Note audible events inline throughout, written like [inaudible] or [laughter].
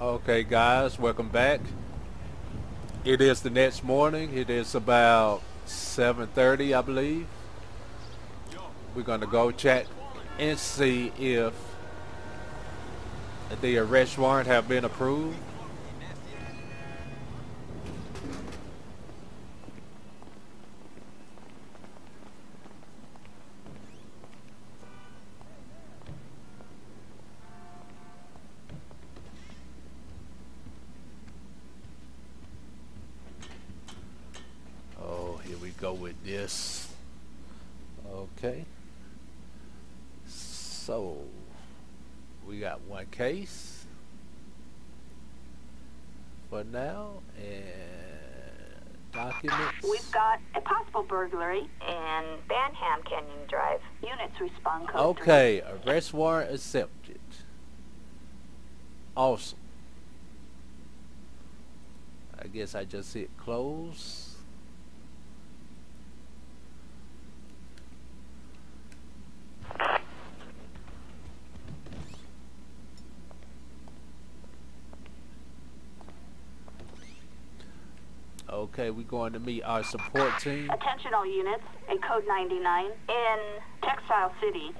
Okay guys, welcome back. It is the next morning. It is about 7.30 I believe. We're going to go check and see if the arrest warrant have been approved. Go with this. Okay. So, we got one case for now and documents. We've got a possible burglary in Banham Canyon Drive. Units respond code three. Okay, arrest warrant accepted. Awesome. I guess I just hit close. Okay, we're going to meet our support team. Attention all units, a code 99 in Textile City.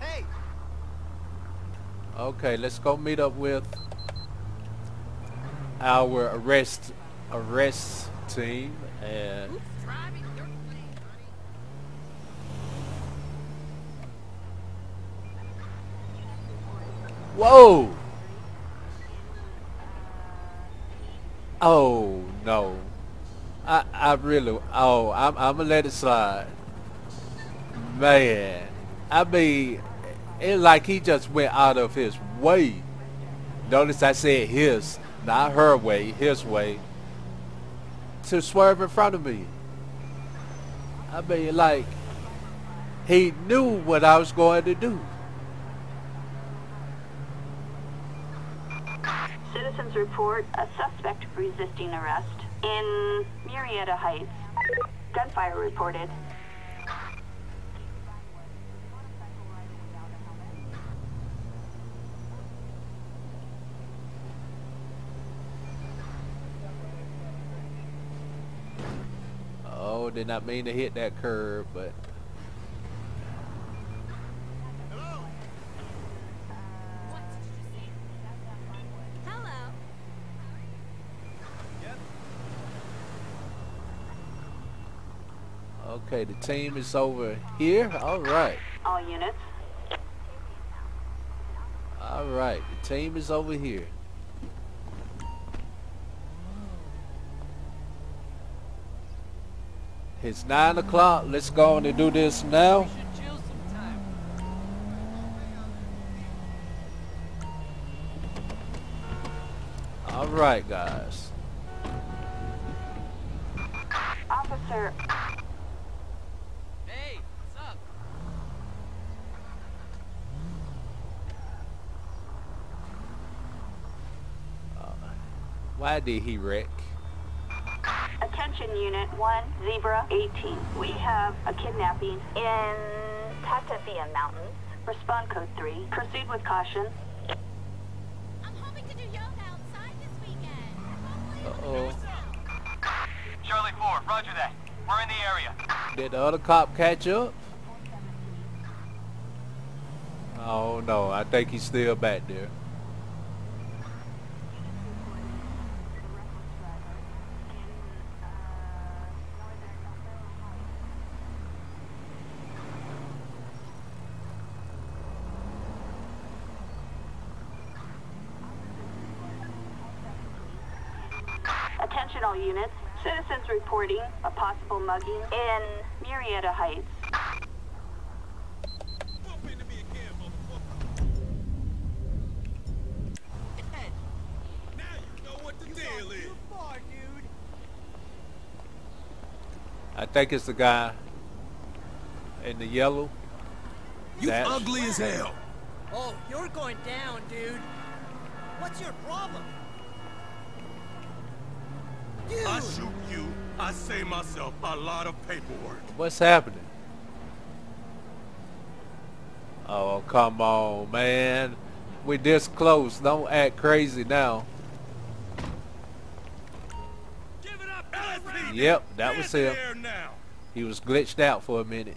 Hey, Okay, let's go meet up with our arrest arrest team and Whoa! Oh no. I I really oh I'm I'm gonna let it slide. Man. I mean it's like he just went out of his way. Notice I said his, not her way, his way. To swerve in front of me. I mean like he knew what I was going to do. Citizens report a suspect resisting arrest in Murrieta Heights. Gunfire reported. Oh, did not mean to hit that curb, but Hello. okay, the team is over here. All right. All units. All right, the team is over here. It's nine o'clock. Let's go on and do this now. should chill sometime. All right, guys. Officer, Hey, what's up? Uh, why did he wreck? Attention unit 1, Zebra 18. We have a kidnapping in Tataviam Mountains. Respond code 3. Proceed with caution. I'm hoping to do yoga outside this weekend. Uh-oh. Charlie 4, roger that. We're in the area. Did the other cop catch up? Oh no, I think he's still back there. Attention all units. Citizens reporting a possible mugging in Murrieta Heights. Now you know Too far, dude. I think it's the guy in the yellow. You That's- ugly as hell. Oh, you're going down, dude. What's your problem? Dude. I shoot you, I save myself a lot of paperwork. What's happening? Oh, come on, man. We this close. Don't act crazy now. Give it up, Yep, that was him. now. He was glitched out for a minute.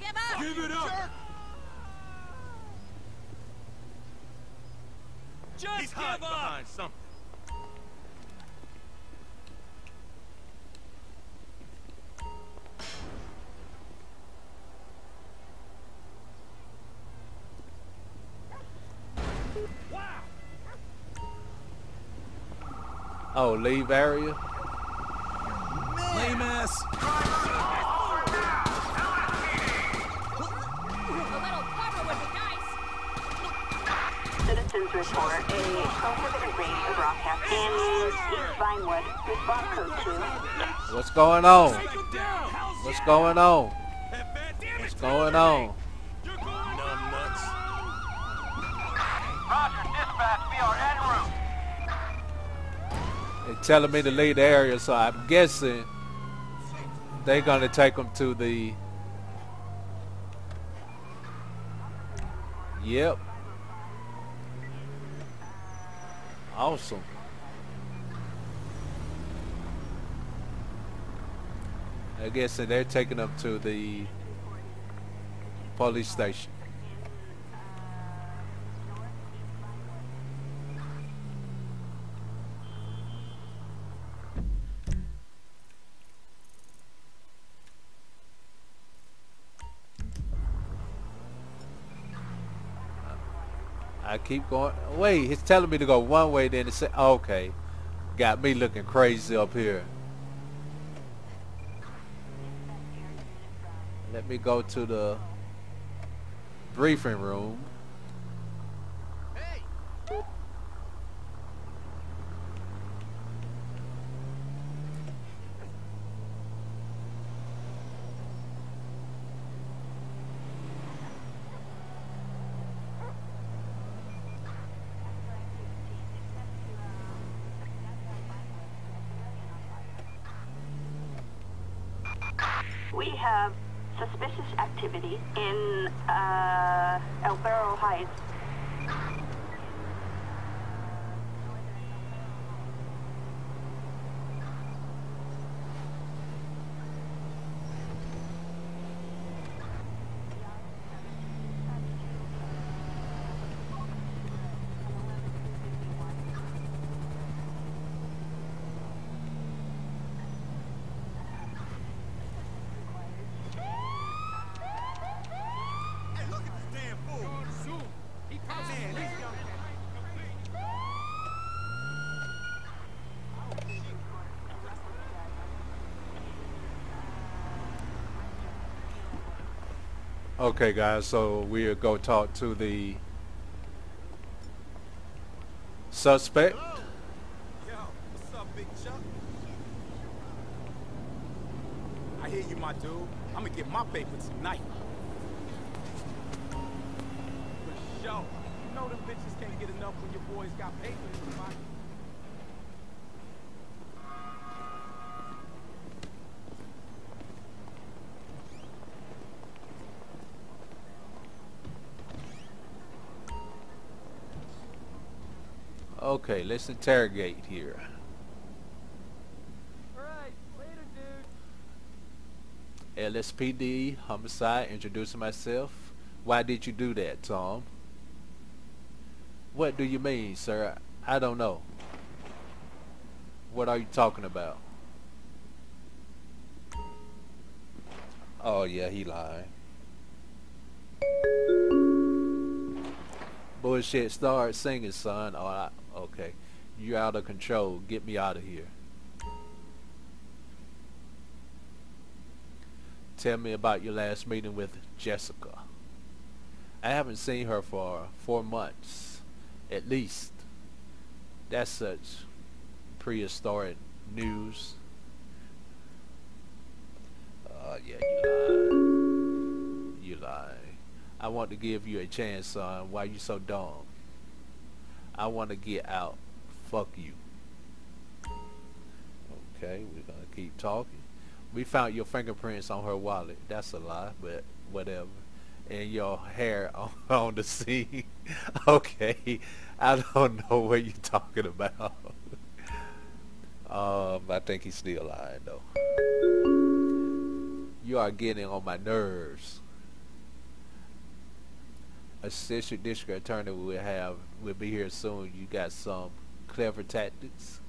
Give up! Give it up. Just He's give hiding up! behind something. Oh, leave area? Lame ass. A little cover would be nice. Citizens report a prohibited range of broadcast in East Vinewood. Response code 2. What's going on? Take him down. What's going on? What's going on? You're going numb nuts. Roger, dispatch, we are en route. They're telling me to leave the area, so I'm guessing they're gonna take them to the. Yep. Awesome. I guess they're taking them to the police station. I keep going. Wait, he's telling me to go one way, then it said, okay. Got me looking crazy up here. Let me go to the briefing room. Hey! We have suspicious activity in uh, El Burro Heights. Hey, look at this damn fool. Zoom! He comes Man, in. these young Okay, guys, so we'll go talk to the suspect. Yo, up? I hear you, my dude. I'm gonna get my paper tonight. For. You know them bitches can't get enough when your boys got paper in their pocket. Okay, let's interrogate here. Alright, later, dude. LSPD, homicide, introducing myself. Why did you do that, Tom? What do you mean, sir? I don't know. What are you talking about? Oh yeah, he lying. Bullshit, start singing, son. Oh, I, okay. You're out of control. Get me out of here. Tell me about your last meeting with Jessica. I haven't seen her for four months, at least. That's such prehistoric news. Uh, yeah, you lie. You lie. I want to give you a chance, son. Why you so dumb? I want to get out. Fuck you. Okay, we're gonna keep talking. We found your fingerprints on her wallet. That's a lie, but whatever. And your hair on, [laughs] on the scene. [laughs] okay, I don't know what you're talking about. [laughs] um, I think he's still lying though. You are getting on my nerves. Assistant district attorney will have will be here soon. You got some clever tactics.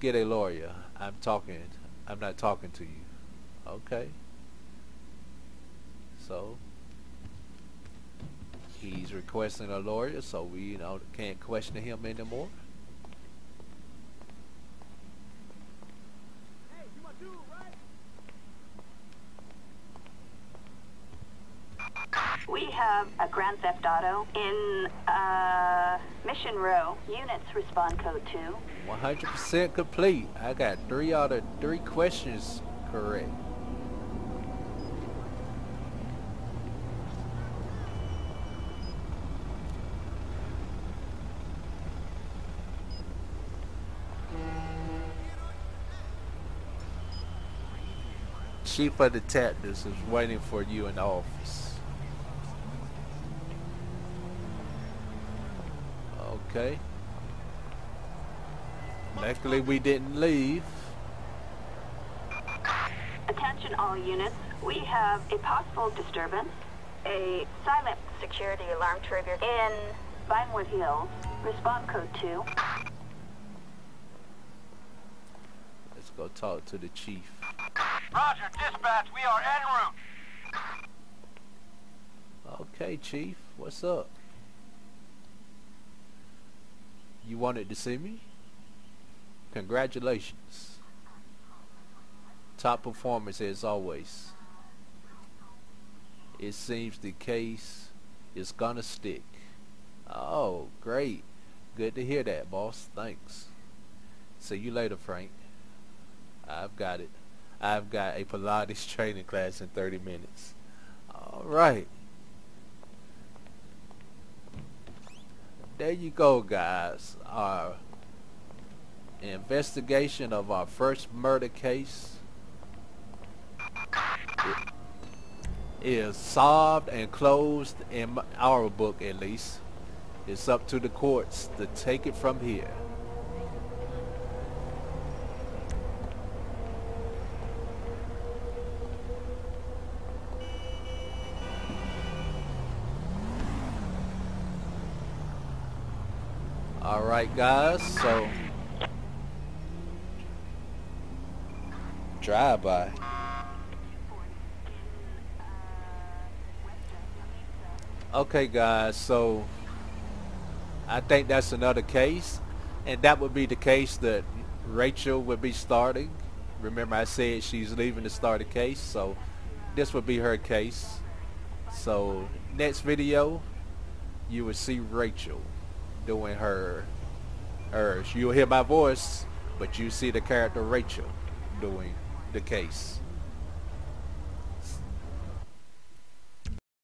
Get a lawyer. I'm talking. I'm not talking to you. Okay. So he's requesting a lawyer, so we you know can't question him anymore. Hey, you right? We have a Grand Theft Auto in uh, Mission Row. Units respond code 2. 100% complete. I got three out of three questions correct. Chief of Detectives is waiting for you in the office. Okay. Luckily we didn't leave. Attention all units. We have a possible disturbance. A silent security alarm triggered in Vinewood Hills. Respond code 2. Let's go talk to the chief. Roger, dispatch, we are en route. Okay, chief. What's up? You wanted to see me? Congratulations. Top performance as always. It seems the case is gonna stick. Oh, great. Good to hear that, boss. Thanks. See you later, Frank. I've got it. I've got a Pilates training class in 30 minutes. All right. There you go, guys. Our investigation of our first murder case is solved and closed in our book at least. It's up to the courts to take it from here. Alright guys, so drive by. Okay guys, so I think that's another case and that would be the case that Rachel would be starting. Remember I said she's leaving to start a case, so this would be her case. So next video you will see Rachel doing her hers. You'll hear my voice, but you see the character Rachel doing the case.